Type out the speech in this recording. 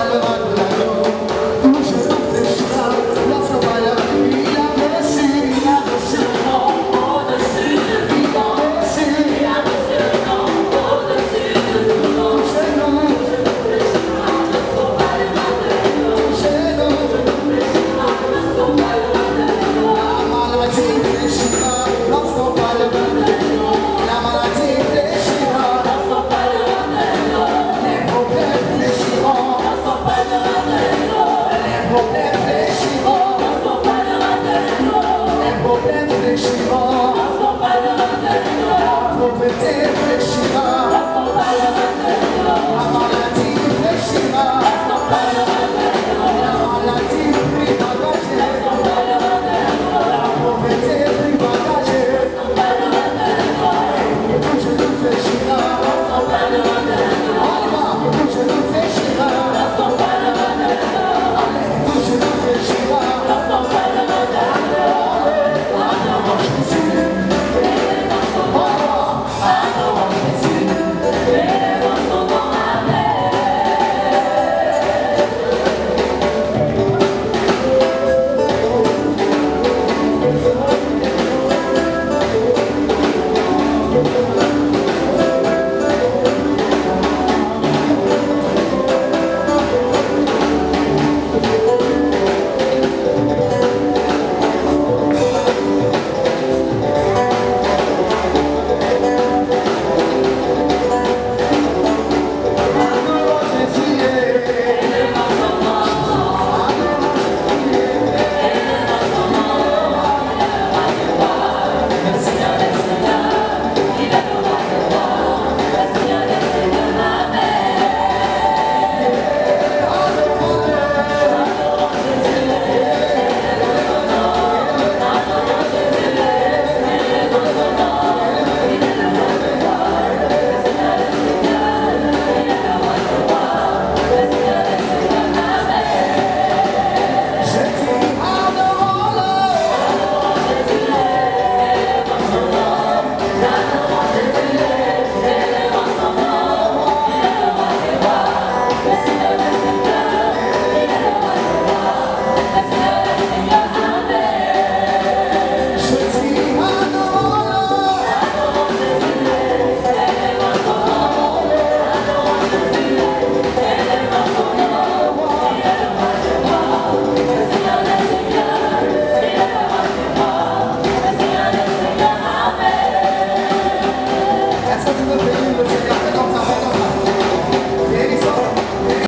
하나님의